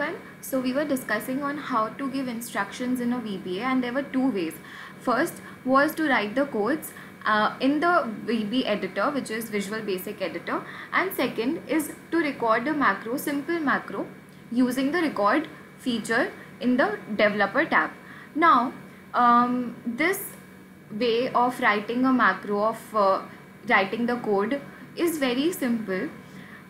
everyone. So we were discussing on how to give instructions in a VBA and there were two ways. First was to write the codes uh, in the VB editor which is Visual Basic Editor and second is to record a macro, simple macro using the record feature in the developer tab. Now um, this way of writing a macro of uh, writing the code is very simple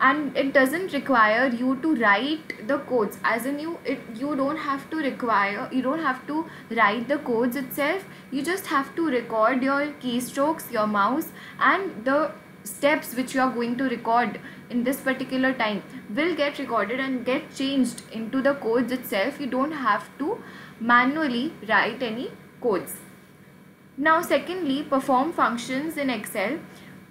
and it doesn't require you to write the codes. As in you it you don't have to require you don't have to write the codes itself. You just have to record your keystrokes your mouse and the steps which you are going to record in this particular time will get recorded and get changed into the codes itself. You don't have to manually write any codes. Now secondly perform functions in excel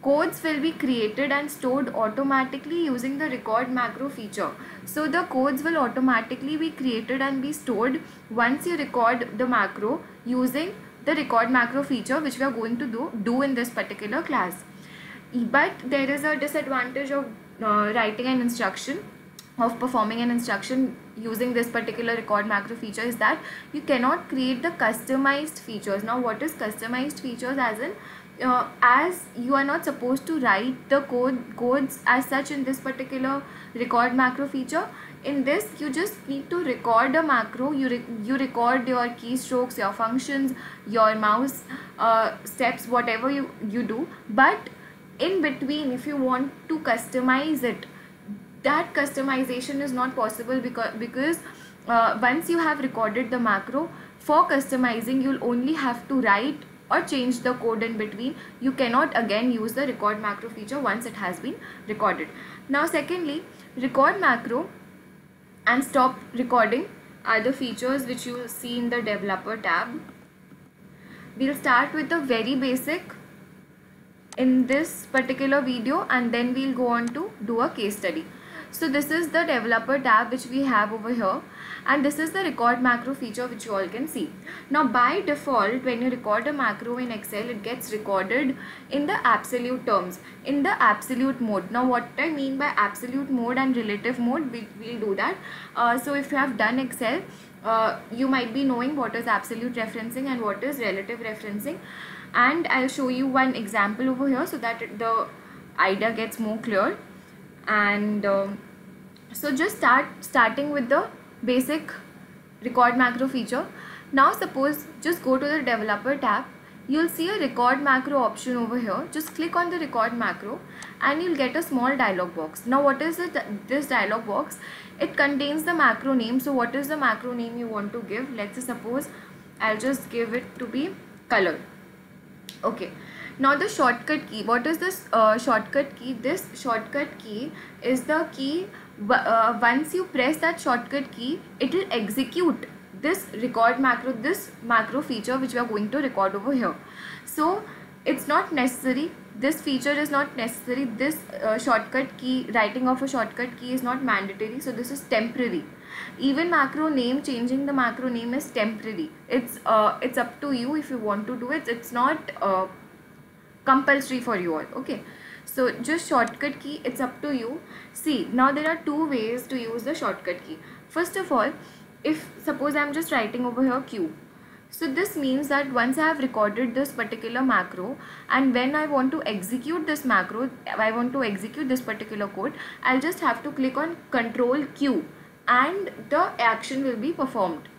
codes will be created and stored automatically using the record macro feature. So the codes will automatically be created and be stored once you record the macro using the record macro feature which we are going to do do in this particular class. But there is a disadvantage of uh, writing an instruction of performing an instruction using this particular record macro feature is that you cannot create the customized features. Now what is customized features as in uh, as you are not supposed to write the code codes as such in this particular record macro feature. In this you just need to record a macro. You re you record your keystrokes your functions your mouse uh, steps whatever you you do. But in between if you want to customize it that customization is not possible because because uh, once you have recorded the macro for customizing you'll only have to write or change the code in between you cannot again use the record macro feature once it has been recorded. Now secondly record macro and stop recording are the features which you see in the developer tab. We'll start with the very basic in this particular video and then we'll go on to do a case study. So this is the developer tab which we have over here and this is the record macro feature which you all can see. Now by default when you record a macro in excel it gets recorded in the absolute terms in the absolute mode. Now what i mean by absolute mode and relative mode we will do that. Uh, so if you have done excel uh, you might be knowing what is absolute referencing and what is relative referencing. And i'll show you one example over here so that the idea gets more clear. And um, so just start starting with the basic record macro feature. Now suppose just go to the developer tab. You'll see a record macro option over here. Just click on the record macro and you'll get a small dialog box. Now what is it this dialog box? It contains the macro name. So what is the macro name you want to give? Let's suppose i'll just give it to be color. Okay. Now the shortcut key what is this uh, shortcut key? This shortcut key is the key uh, once you press that shortcut key it will execute this record macro this macro feature which we are going to record over here. So it's not necessary. This feature is not necessary. This uh, shortcut key writing of a shortcut key is not mandatory. So this is temporary. Even macro name changing the macro name is temporary. It's uh, it's up to you if you want to do it. It's not uh, compulsory for you all. Okay so just shortcut key it's up to you. See now there are two ways to use the shortcut key. First of all if suppose i'm just writing over here q. So this means that once I have recorded this particular macro and when I want to execute this macro, I want to execute this particular code, I'll just have to click on control Q and the action will be performed.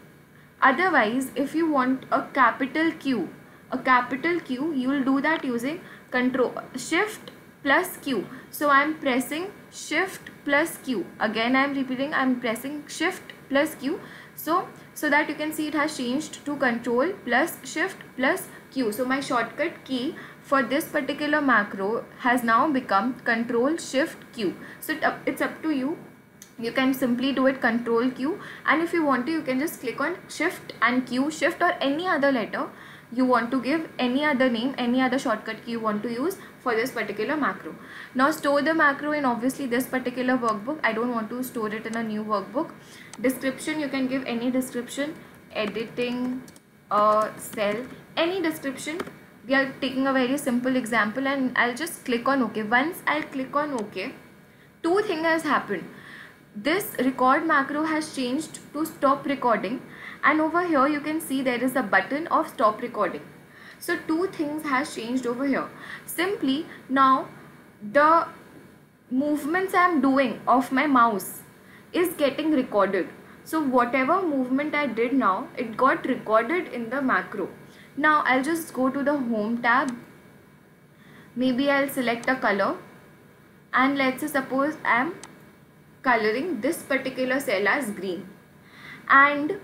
Otherwise, if you want a capital Q, a capital Q you will do that using control shift plus Q. So I am pressing shift plus Q. Again I am repeating I am pressing shift plus Q. So so that you can see it has changed to control plus shift plus Q. So my shortcut key for this particular macro has now become control shift Q. So it it's up to you. You can simply do it control Q. And if you want to you can just click on shift and Q shift or any other letter you want to give any other name any other shortcut key you want to use for this particular macro. Now store the macro in obviously this particular workbook. I don't want to store it in a new workbook. Description you can give any description editing a cell any description. We are taking a very simple example and i'll just click on ok once i'll click on ok two things has happened. This record macro has changed to stop recording and over here you can see there is a button of stop recording. So two things has changed over here. Simply now the movements I am doing of my mouse is getting recorded. So whatever movement I did now it got recorded in the macro. Now I'll just go to the home tab. Maybe I'll select a color. And let's say suppose I'm coloring this particular cell as green. And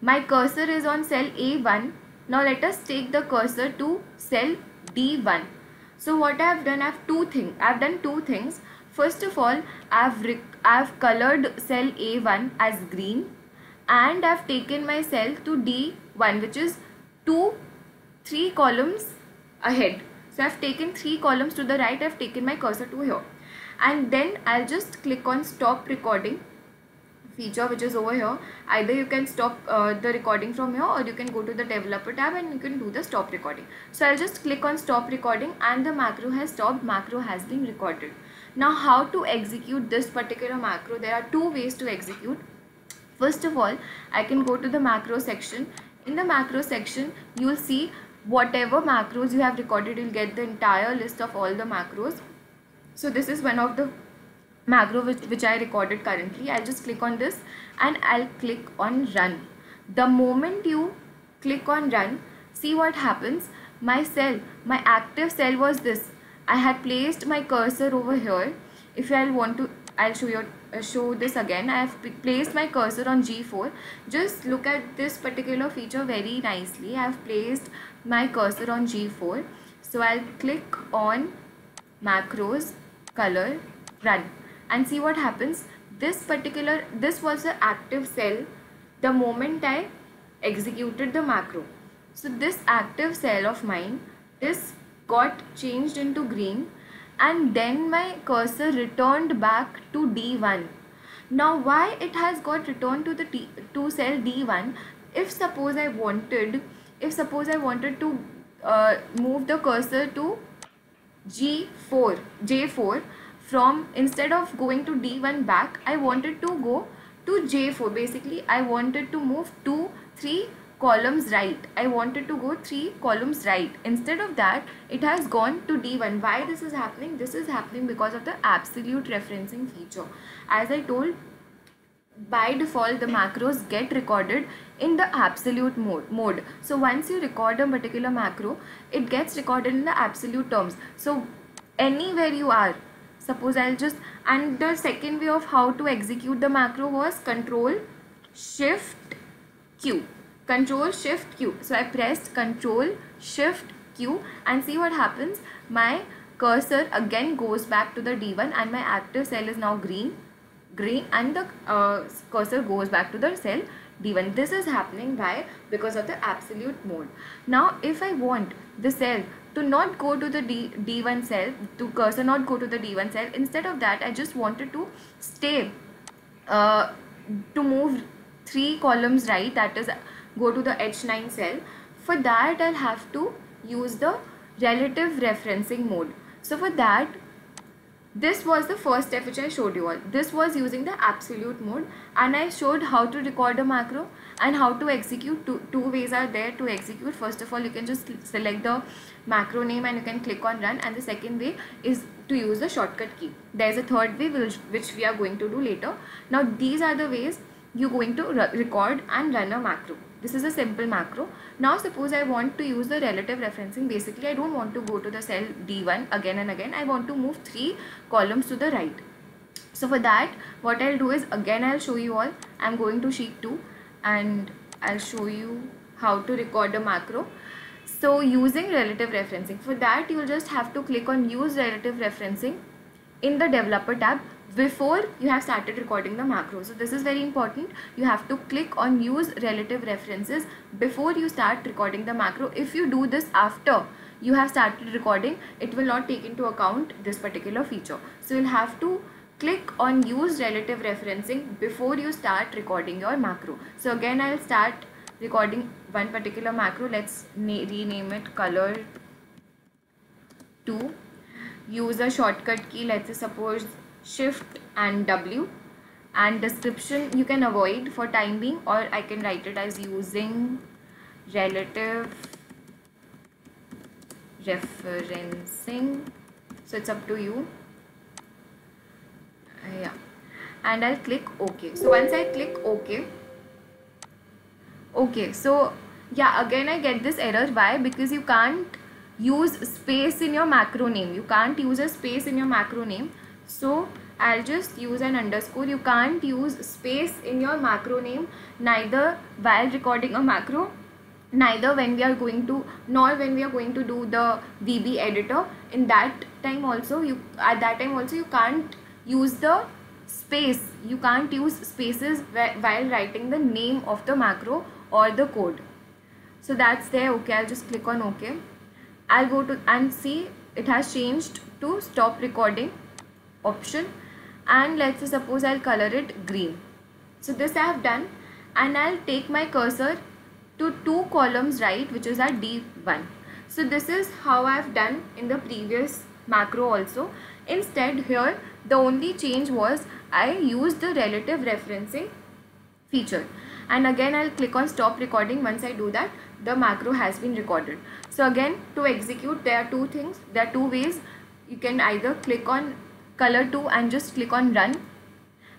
my cursor is on cell A1 now let us take the cursor to cell D1 so what I have done I have two things I have done two things. First of all I have I have colored cell A1 as green and I have taken my cell to D1 which is two three columns ahead. So I have taken three columns to the right I have taken my cursor to here. And then I'll just click on stop recording feature which is over here. Either you can stop uh, the recording from here or you can go to the developer tab and you can do the stop recording. So I'll just click on stop recording and the macro has stopped. Macro has been recorded. Now how to execute this particular macro? There are two ways to execute. First of all I can go to the macro section. In the macro section you will see whatever macros you have recorded you'll get the entire list of all the macros. So this is one of the macro which, which I recorded currently I'll just click on this and I'll click on run. The moment you click on run see what happens? My cell my active cell was this. I had placed my cursor over here. If I want to I'll show you uh, show this again. I have placed my cursor on G4 just look at this particular feature very nicely. I have placed my cursor on G4 so I'll click on macros color run and see what happens. This particular this was the active cell the moment I executed the macro. So this active cell of mine this got changed into green and then my cursor returned back to D1 now why it has got returned to the T, to cell D1 if suppose I wanted if suppose I wanted to uh, move the cursor to G4 J4 from instead of going to D1 back I wanted to go to J4 basically I wanted to move 2 3 columns right. I wanted to go 3 columns right. Instead of that it has gone to D1 why this is happening? This is happening because of the absolute referencing feature. As I told by default the macros get recorded in the absolute mode mode. So once you record a particular macro it gets recorded in the absolute terms. So anywhere you are suppose I'll just and the second way of how to execute the macro was control shift Q. Control shift Q. So I pressed control shift Q and see what happens. My cursor again goes back to the D1 and my active cell is now green green and the uh, cursor goes back to the cell D1 this is happening by because of the absolute mode. Now if I want the cell to not go to the D, D1 cell, to cursor not go to the D1 cell. Instead of that, I just wanted to stay, uh, to move three columns right, that is go to the H9 cell. For that, I'll have to use the relative referencing mode. So for that, this was the first step which I showed you all. This was using the absolute mode and I showed how to record a macro and how to execute. Two, two ways are there to execute. First of all, you can just select the macro name and you can click on run and the second way is to use the shortcut key. There is a third way which, which we are going to do later. Now these are the ways you're going to record and run a macro. This is a simple macro. Now suppose I want to use the relative referencing. Basically I don't want to go to the cell D1 again and again. I want to move three columns to the right. So for that what I'll do is again I'll show you all. I'm going to sheet 2 and I'll show you how to record a macro. So using relative referencing, for that you will just have to click on use relative referencing in the developer tab before you have started recording the macro. So this is very important. You have to click on use relative references before you start recording the macro. If you do this after you have started recording, it will not take into account this particular feature. So you'll have to click on use relative referencing before you start recording your macro. So again I'll start recording one particular macro let's rename it color 2 use a shortcut key let's suppose shift and w. And description you can avoid for time being or I can write it as using relative referencing. So it's up to you. Uh, yeah. And I'll click OK. So once I click OK okay so yeah again I get this error. Why? Because you can't use space in your macro name you can't use a space in your macro name so I'll just use an underscore. You can't use space in your macro name neither while recording a macro neither when we are going to nor when we are going to do the VB editor. In that time also you at that time also you can't use the space. You can't use spaces while writing the name of the macro or the code. So that's there. Okay I'll just click on OK I'll go to and see it has changed to stop recording option. And let's say suppose I'll color it green. So this I have done. And I'll take my cursor to two columns right which is at D1 so this is how I've done in the previous macro also. Instead here the only change was I used the relative referencing feature. And again I'll click on stop recording. Once I do that the macro has been recorded. So again to execute there are two things. There are two ways. You can either click on color 2 and just click on run.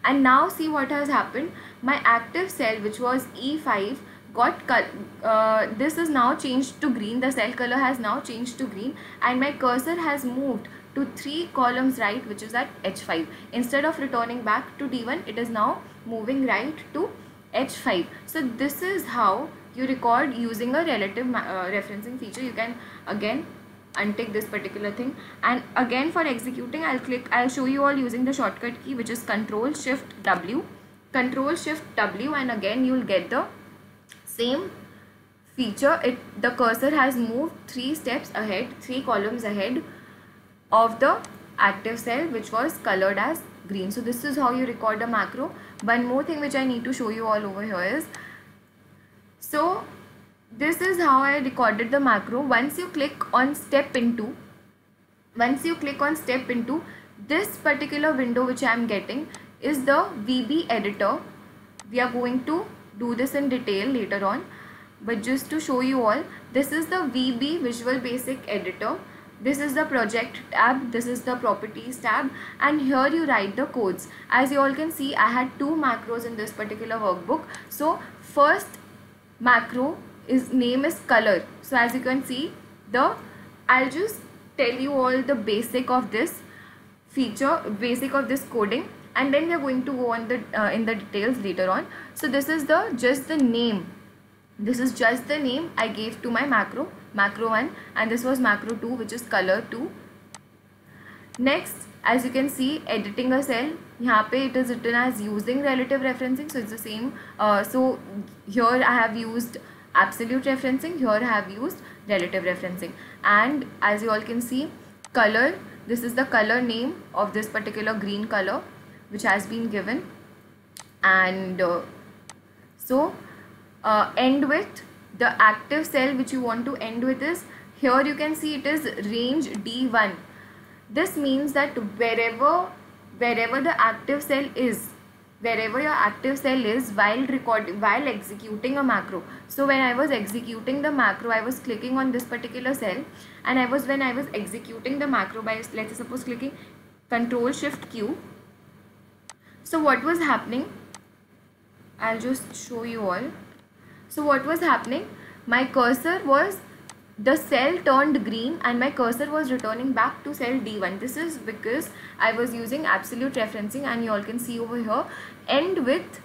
And now see what has happened. My active cell which was E5 got uh, this is now changed to green. The cell color has now changed to green. And my cursor has moved to three columns right which is at h5 instead of returning back to d1 it is now moving right to h5 so this is how you record using a relative uh, referencing feature. You can again untick this particular thing. And again for executing I'll click I'll show you all using the shortcut key which is control shift W. Control shift W and again you'll get the same feature. It the cursor has moved three steps ahead three columns ahead of the active cell which was colored as green. So this is how you record a macro. One more thing which I need to show you all over here is so this is how I recorded the macro. Once you click on step into once you click on step into this particular window which I am getting is the VB editor. We are going to do this in detail later on. But just to show you all this is the VB Visual Basic editor. This is the project tab. This is the properties tab. And here you write the codes. As you all can see I had two macros in this particular workbook. So first macro is name is color. So as you can see the I'll just tell you all the basic of this feature basic of this coding and then we are going to go on the uh, in the details later on. So this is the just the name. This is just the name I gave to my macro macro 1 and this was macro 2 which is color 2 next as you can see editing a cell. Here it is written as using relative referencing so it's the same. Uh, so here I have used absolute referencing here I have used relative referencing. And as you all can see color this is the color name of this particular green color which has been given. And uh, so uh, end with the active cell which you want to end with is here you can see it is range D1 this means that wherever wherever the active cell is wherever your active cell is while recording while executing a macro. So when i was executing the macro i was clicking on this particular cell and i was when i was executing the macro by let's suppose clicking control shift q. So what was happening? I'll just show you all. So what was happening? My cursor was the cell turned green and my cursor was returning back to cell D1. This is because I was using absolute referencing and you all can see over here. End with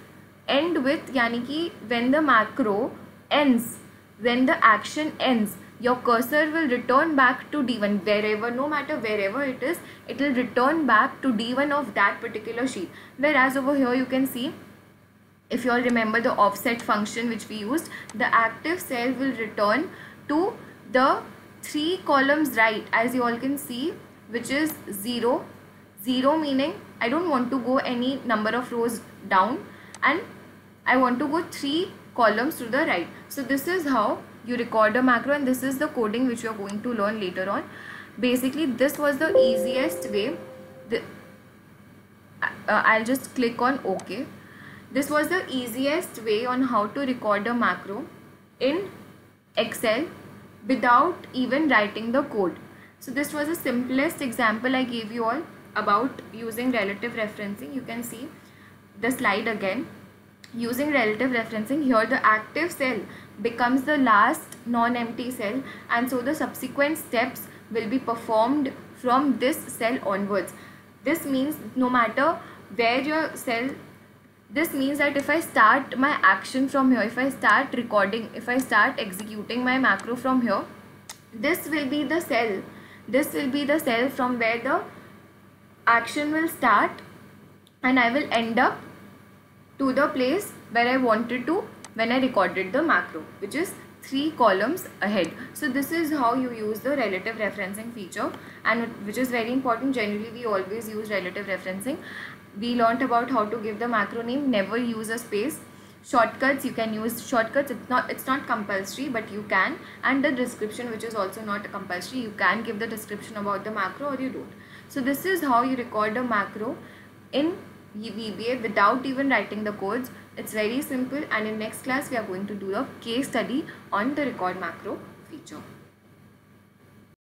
end with yani ki when the macro ends when the action ends your cursor will return back to D1 wherever no matter wherever it is it will return back to D1 of that particular sheet. Whereas over here you can see if you all remember the offset function which we used the active cell will return to the three columns right as you all can see which is 0 0 meaning I don't want to go any number of rows down and I want to go three columns to the right. So this is how you record a macro and this is the coding which you are going to learn later on. Basically this was the easiest way. The, uh, I'll just click on OK. This was the easiest way on how to record a macro in Excel without even writing the code. So this was the simplest example I gave you all about using relative referencing. You can see the slide again. Using relative referencing here the active cell becomes the last non-empty cell and so the subsequent steps will be performed from this cell onwards. This means no matter where your cell this means that if I start my action from here, if I start recording, if I start executing my macro from here, this will be the cell. This will be the cell from where the action will start and I will end up to the place where I wanted to when I recorded the macro, which is three columns ahead. So this is how you use the relative referencing feature and which is very important. Generally, we always use relative referencing we learnt about how to give the macro name never use a space. Shortcuts you can use shortcuts. It's not it's not compulsory but you can. And the description which is also not compulsory you can give the description about the macro or you don't. So this is how you record a macro in VBA without even writing the codes. It's very simple. And in next class we are going to do a case study on the record macro feature